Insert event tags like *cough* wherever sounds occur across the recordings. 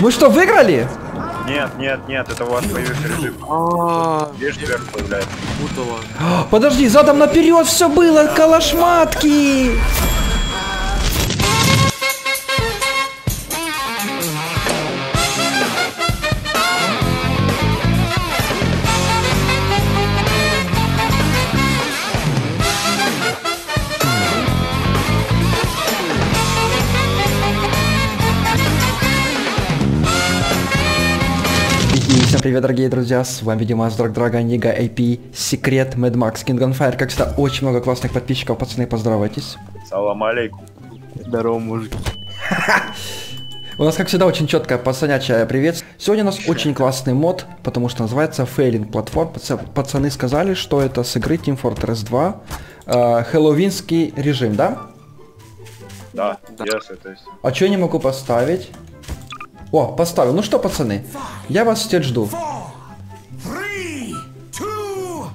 Мы что, выиграли? Нет, нет, нет, это у вас появился режим. А, Видишь, вверх появляется. Подожди, задом наперед все было, калашматки! Привет, дорогие друзья, с вами Димас Драг Драга, Нига AP, Секрет, Mad Max, King on Fire. Как всегда, очень много классных подписчиков, пацаны, поздоровайтесь. Салам алейкум. Здорово, мужик. У нас, как всегда, очень четкое пацанячее привет. Сегодня у нас очень классный мод, потому что называется Failing Platform. Паца- Пацаны сказали, что это с игры Team Fortress 2, э, хэллоуинский режим, да? Да, yes, это есть. А что я не могу поставить? О, поставил. Ну что, пацаны, я вас теперь жду.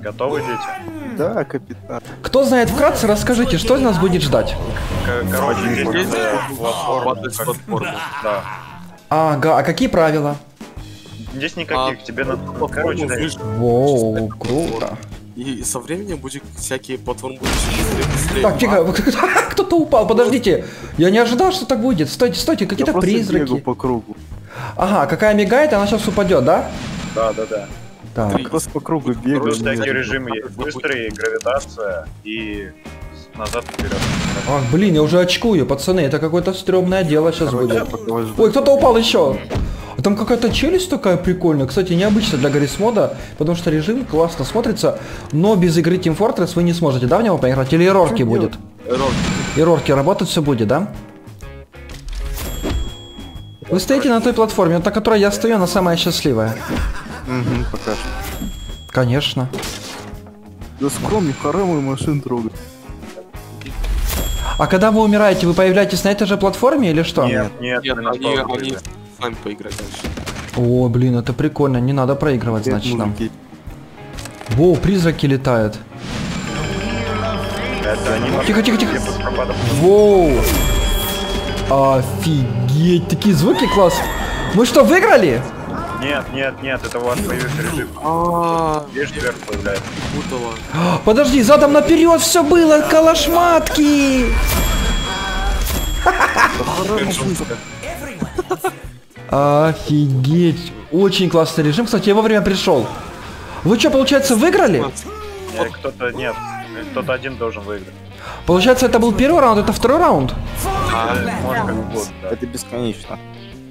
Готовы, дети? Да, капитан. Кто знает вкратце, расскажите, что нас будет ждать? Короче, здесь платформа. Да. Ага, а какие правила? Здесь никаких, А, тебе надо... платформу Короче. Воу, круто. И со временем будет всякие платформы будут быстрее, быстрее. Так, тихо, *laughs* кто-то упал, подождите. Я не ожидал, что так будет. Стойте, стойте, какие-то призраки. по кругу. Ага, какая мигает, она сейчас упадет, да? да, да, да. Так. Просто по кругу бегаю. Плюс знаю. режимы есть. Быстрый, гравитация и назад вперед. Ах, блин, я уже очкую, пацаны, это какое-то стрёмное дело сейчас будет. Ой, кто-то упал еще. А Там какая-то челюсть такая прикольная. Кстати, необычно для Гаррис мода, потому что режим классно смотрится, но без игры Team Fortress вы не сможете, да, в него поиграть? Или эрорки будет? Эрор. Эрорки работать все будет, да? Вы стоите на той платформе, на которой я стою, она самая счастливая. Мгм, пока что. Конечно. Да скромный, хара мою машин трогать. А когда вы умираете, вы появляетесь на этой же платформе или что? Нет, нет, Нет, на они, они сами поиграть дальше. О, блин, это прикольно, не надо проигрывать, Привет, значит нам. мужики. Воу, призраки летают. Это они Тихо, тихо, тихо. Воу. Офигеть, такие звуки класс. Мы что, выиграли? Нет, нет, нет, это у вас появился режим. А, Видишь, вверх появляется. *gasps* Подожди, задом наперед все было, калашматки. *laughs* *laughs* Офигеть. Очень классный режим. Кстати, я вовремя пришел. Вы что, получается, выиграли? Э, Кто-то, нет, кто-то один должен выиграть. Получается, это был первый раунд, это второй раунд. Э, Может, как угодно, да. Это бесконечно.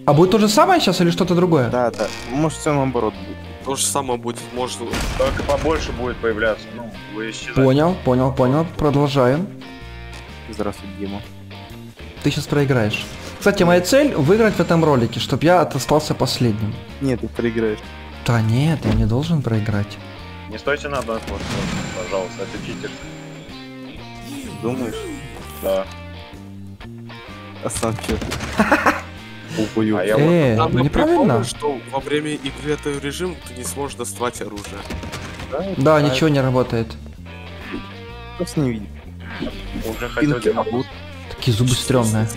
А будет то же самое сейчас или что-то другое? Да, да. Может все наоборот будет. То же самое будет, может, Только побольше будет появляться. Ну, вы исчезаете. Понял, понял, понял. Продолжаем. Здравствуй, Дима. Ты сейчас проиграешь. Кстати, моя цель выиграть в этом ролике, чтобы я остался последним. Нет, ты проиграешь. Да нет, я не должен проиграть. Не стойте на одной платформе, пожалуйста, это читер. Думаешь? Да. А сам че? *laughs* Убою. А я Э, Самое ну неправильно. что во время игры этого режима ты не сможешь доставать оружие. Да, ничего не работает. Просто не видит. уже хотел. Такие зубы стрёмные.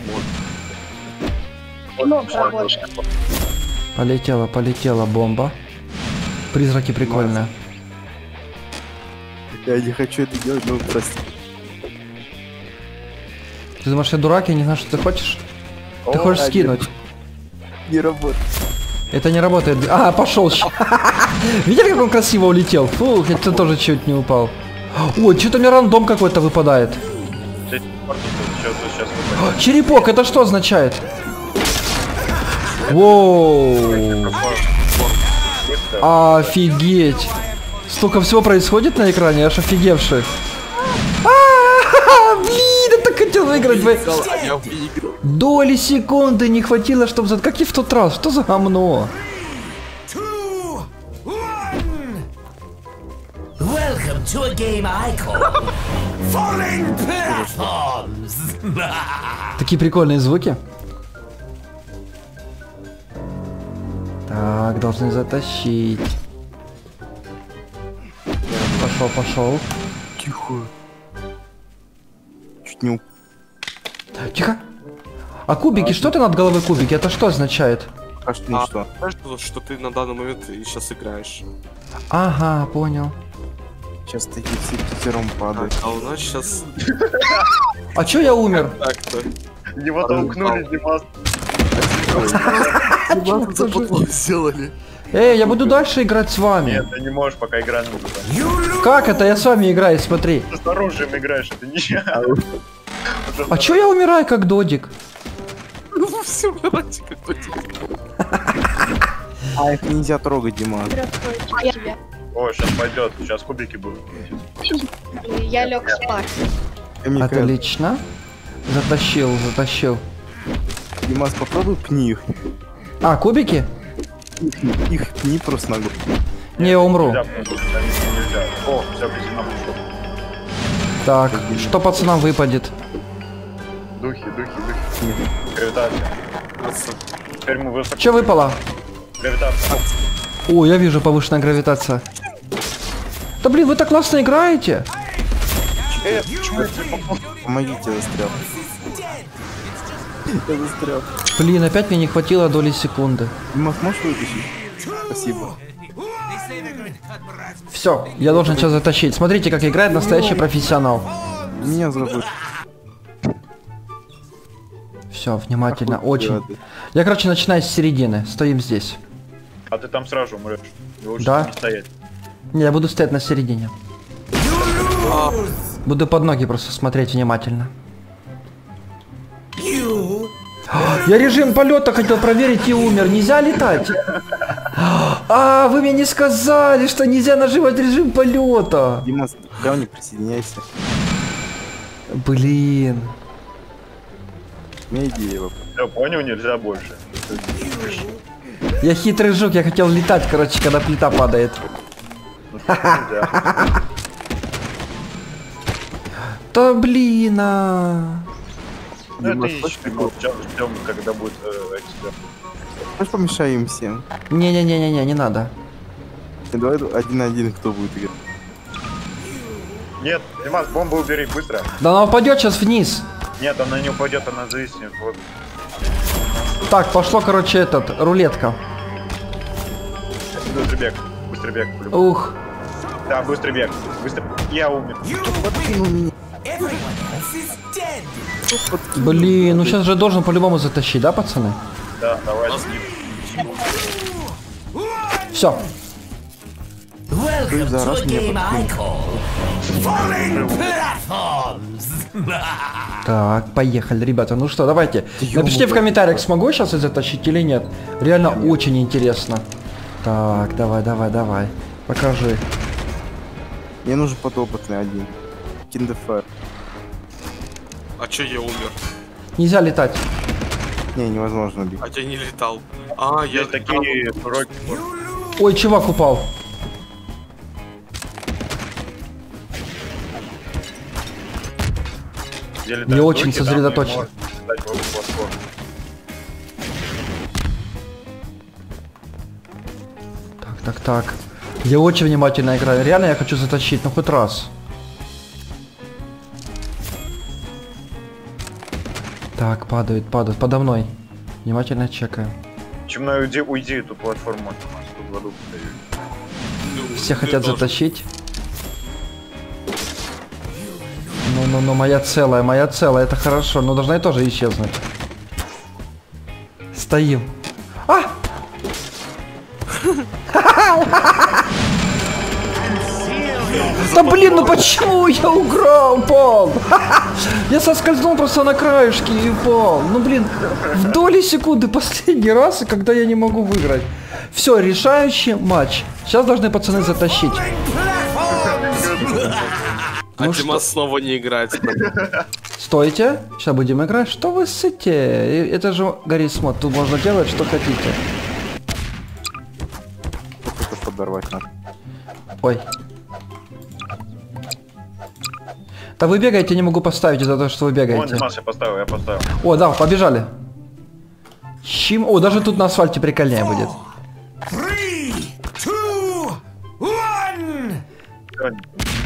Полетела, полетела бомба. Призраки прикольные. Я не хочу это делать, но прости. Ты думаешь, я дурак, я не знаю, что ты хочешь? Ты О, хочешь один. скинуть? Не работает. Это не работает. А, пошел. Видели, как он красиво улетел? Фух, это тоже чуть не упал. Ой, что-то мне рандом какой-то выпадает. Ты О, Черепок, это что означает? Воу. Офигеть. Столько всего происходит на экране, я аж офигевший. Блин, я так хотел выиграть. Доли секунды не хватило, чтобы... за- Как и в тот раз. Что за гомно? Welcome to a game I call Falling Platforms. Такие прикольные звуки. Так, должны затащить. Пошел, пошел. Тихо. Чуть не уп- Тихо. А кубики, что ты над головой кубики? Это что означает? Пока что А, ничто. знаешь, что- что ты на данный момент и сейчас играешь? Ага, понял. Сейчас такие все пятером Так, падают. а у нас сейчас А чё я умер? так-то. Его толкнули, Димас. Западло *laughs* сделали. Эй, я буду дальше играть с вами. Нет, ты не можешь, пока игра не будет. Как это? Я с вами играю, смотри. Ты с оружием играешь, это не я. А чё я умираю как додик? Ну все, давайте какой-то. А их нельзя трогать, Дима. О, сейчас пойдет, сейчас кубики будут. Я лег спать. Отлично. Затащил, затащил. Димас, попробуй пни их. А, кубики? Их, их пни просто ногу. Не, я умру. Нельзя, нельзя. О, все. Так, что пацанам выпадет? Духи, духи, духи. Гравитация. Теперь мы высоко. Что выпало? Гравитация. О, я вижу повышенная гравитация. Да блин, вы так классно играете. Э, почему я? Помогите, застрял. *laughs* Я застрял. Блин, опять мне не хватило доли секунды. Димас, можешь вытащить? Спасибо. Все, я должен сейчас затащить. Смотрите, как играет настоящий профессионал. Меня зовут. Все, внимательно, Охуенно. очень. Я, короче, начинаю с середины. Стоим здесь. А ты там сразу умрешь. Да? не стоять. Не, я буду стоять на середине. Буду под ноги просто смотреть внимательно. Я режим полета хотел проверить и умер. Нельзя летать. А, вы мне не сказали, что нельзя нажимать режим полета. Димас, ко мне присоединяйся. Блин. Вообще. Все, понял, нельзя больше. Я хитрый жук, я хотел летать, короче, когда плита падает. Нельзя. *laughs* Да блин, а. Ну, это прикол? ждем, когда будет э, эксперт. Хочешь помешаем им всем? Не-не-не-не, не надо. Давай один на один, кто будет играть. Нет, Димас, бомбу убери, быстро. Да она упадет сейчас вниз. Нет, она не упадет, она зависнет. Вот. Так, пошло, короче, этот, рулетка. Быстрый бег, быстрый бег. Ух. Да, быстрый бег, быстро. Я умер. Dead. Блин, ну сейчас же должен по-любому затащить, да, пацаны? Да, давай. Все. Welcome за раз Platforms. *laughs* Так, поехали, ребята. Ну что, давайте. Напишите в комментариях, смогу сейчас я затащить или нет. Реально очень интересно. Так, давай, давай, давай. Покажи. Мне нужен подопытный один. Киндефер. А чё я умер? Нельзя летать. Не, невозможно убить. А я не летал. А, я Есть такие. Ой, чувак упал. Не очень сосредоточен. Так, так, так. Я очень внимательно играю. Реально я хочу затащить, ну хоть раз. Так, падают, падают. Подо мной. Внимательно чекаю. Чем на уйди, уйди эту платформу. Димас, тут в аду подают. Ну, Все хотят должен. затащить. Ну-ну-ну, моя целая, моя целая, это хорошо, но должна и тоже исчезнуть. Стоим. А! *laughs* Да блин, ну почему я уграл, упал? *laughs* Я соскользнул просто на краешке и упал. Ну блин, в доли секунды *laughs* последний раз, и когда я не могу выиграть. Все, решающий матч. Сейчас должны пацаны затащить. *laughs* А Ну Димас снова не играет. Стойте, сейчас будем играть. Что вы ссыте? И- Это же Гаррис Мод, тут можно делать, что хотите. Подорвать надо. Ой. Да вы бегаете, не могу поставить из-за того, что вы Вон, бегаете. Димас, я поставил, я поставил. О, да, побежали. Чим? О, даже тут на асфальте прикольнее будет. Three, two, one.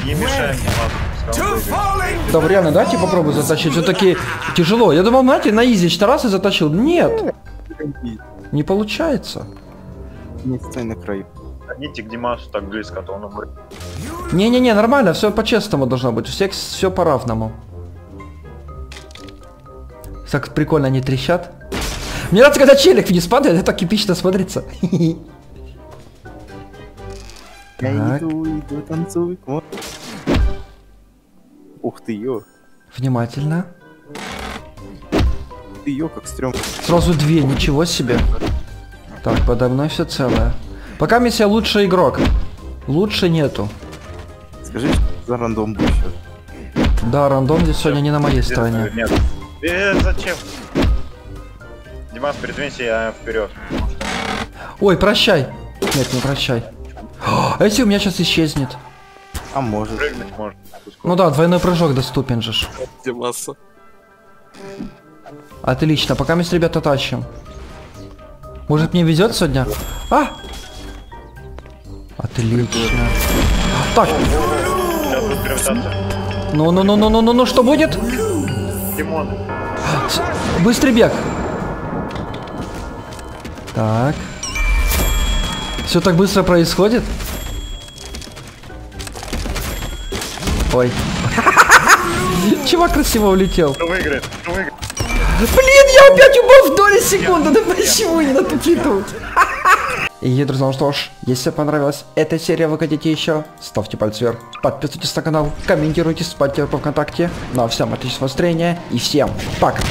Не он falling. Да, реально, дайте попробую затащить. Все-таки тяжело. Я думал, знаете, на изи раз и затащил. Нет. Не получается. Не стой на краю. Идите к Димасу так близко, а то он умрет. Не-не-не, нормально, все по-честному должно быть. У всех все по-равному. Так прикольно они трещат. Мне нравится, когда челик вниз падает, это так эпично смотрится. *laughs* Я иду, иду, танцуй. Ух ты, ё. Внимательно. Ты ё, как стрём. Сразу две, ничего себе. Так, подо мной все целое. Пока мне я лучший игрок. Лучше нету. Скажи, что за рандом был. Да, рандом здесь сегодня не на моей стороне. Нет. Э, зачем? Димас, передвинься, я вперед. Ой, прощай. Нет, не прощай. А если у меня сейчас исчезнет? А может. Прыгнуть можно. Ну да, двойной прыжок доступен же. Димаса. Отлично, пока мы с ребята тащим. Может мне везет сегодня? А! Отлично. Так, Сейчас будет гравитация. ну-ну-ну-ну-ну-ну, что будет? Димон, Быстрый бег. Так. Все так быстро происходит? Ой. *laughs* Чувак красиво улетел. кто выиграет? Кто выиграет? Блин, я опять упал в доли секунды, да почему не на ту плиту? И, друзья, ну что ж, если понравилась эта серия, вы хотите еще, ставьте пальцы вверх, подписывайтесь на канал, комментируйте, спайте по ВКонтакте. Ну а всем отличного настроения и всем пока!